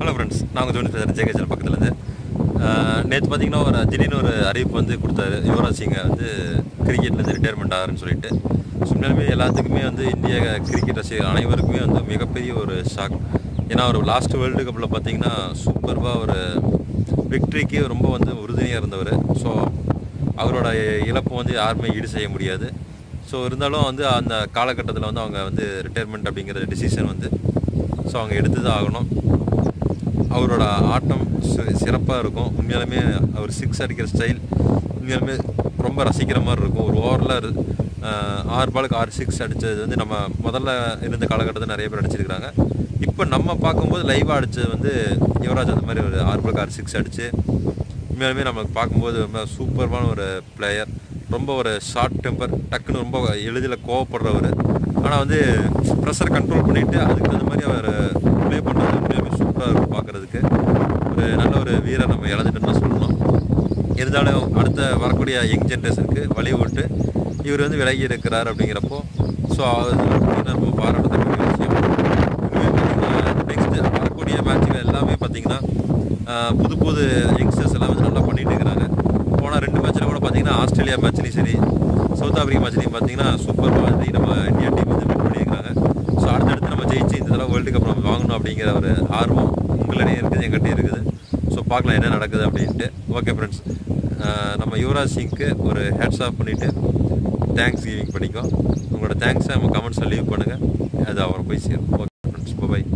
Hello friends நாங்கள் ஜோனி பேசுகிறேன் ஜெகஜன் பக்கத்துலேருந்து. நேற்று பார்த்தீங்கன்னா ஒரு திடீர்னு ஒரு அறிவிப்பு வந்து கொடுத்தாரு. யுவராஜ் சிங்கை வந்து கிரிக்கெட்லேருந்து ரிட்டையர்மெண்ட் ஆகிறேன்னு சொல்லிட்டு. ஸோ எல்லாத்துக்குமே வந்து இந்திய கிரிக்கெட் ரசிகர் அனைவருக்குமே வந்து மிகப்பெரிய ஒரு ஷாக் ஏன்னா ஒரு லாஸ்ட் வேர்ல்டு கப்பில் பார்த்தீங்கன்னா சூப்பர்பாக ஒரு விக்ட்ரிக்கு ரொம்ப வந்து உறுதுணையாக இருந்தவர். ஸோ அவரோட இழப்பு வந்து யாருமே ஈடு செய்ய முடியாது. ஸோ இருந்தாலும் வந்து அந்த காலகட்டத்தில் வந்து அவங்க வந்து ரிட்டையர்மெண்ட் அப்படிங்கிற டிசிஷன் வந்து ஸோ அவங்க எடுத்து தான் ஆகணும். அவரோட ஆட்டம் சிறப்பாக இருக்கும். உண்மையாலுமே அவர் சிக்ஸ் அடிக்கிற ஸ்டைல் உண்மையாலுமே ரொம்ப ரசிக்கிற மாதிரி இருக்கும். ஒரு ஓவரில் ஆறு பாலுக்கு ஆறு சிக்ஸ் அடித்தது வந்து நம்ம முதல்ல இருந்த காலகட்டத்தில் நிறைய பேர் அடிச்சிருக்கிறாங்க. இப்போ நம்ம பார்க்கும்போது லைவாக அடித்தது வந்து யுவராஜ் அந்த மாதிரி ஒரு ஆறு பாலுக்கு ஆறு சிக்ஸ் அடித்து உண்மையாலுமே நமக்கு பார்க்கும்போது ரொம்ப சூப்பர்வான ஒரு பிளேயர் ரொம்ப ஒரு ஷார்ட் டெம்பர் டக்குன்னு ரொம்ப எளிதில் கோவப்படுறவர். ஆனால் வந்து ப்ரெஷர் கண்ட்ரோல் பண்ணிவிட்டு அதுக்கு தகுந்த மாதிரி அவர் பண்ணுறதுக்கு ஒரு நல்ல ஒரு வீரை நம்ம இழந்துட்டோம்னு தான் சொல்லணும். இருந்தாலும் அடுத்த வரக்கூடிய யங் ஜென்ரேஷனுக்கு வழி விட்டு இவர் வந்து விலகி இருக்கிறார் அப்படிங்கிறப்போ ஸோ அது நம்ம பாராட்டத்தக்க விஷயம். நெக்ஸ்ட் வரக்கூடிய மேட்சுகள் எல்லாமே பார்த்தீங்கன்னா புது புது யங்ஸ்டர்ஸ் எல்லாம் வந்து நல்லா பண்ணிட்டு இருக்கிறாங்க போனால் ரெண்டு மேட்ச்சில் கூட பார்த்தீங்கன்னா ஆஸ்திரேலியா மேட்ச்லேயும் சரி சவுத் ஆஃப்ரிக்கா மேட்ச்லேயும் பார்த்திங்கன்னா சூப்பர் மாதிரி நம்ம இந்தியா டீம் வந்து வின் பண்ணியிருக்கிறாங்க. ஸோ அடுத்தடுத்து நம்ம ஜெயிச்சு இந்த தடவை வேர்ல்டு கப் நம்ம வாங்கணும் அப்படிங்கிற ஒரு ஆர்வம் ஸோ பார்க்கலாம் என்ன நடக்குது அப்படின்ட்டு. ஓகே ஃப்ரெண்ட்ஸ் நம்ம யுவராஜ் சிங்க்கு ஒரு ஹேட்ஸ் ஆஃப் பண்ணிவிட்டு தேங்க்ஸ் கிவிங் பண்ணிக்கோ. உங்களோட தேங்க்ஸை நம்ம கமெண்ட்ஸில் லீவ் பண்ணுங்கள் அது அவரை போய் சேரும். Okay friends bye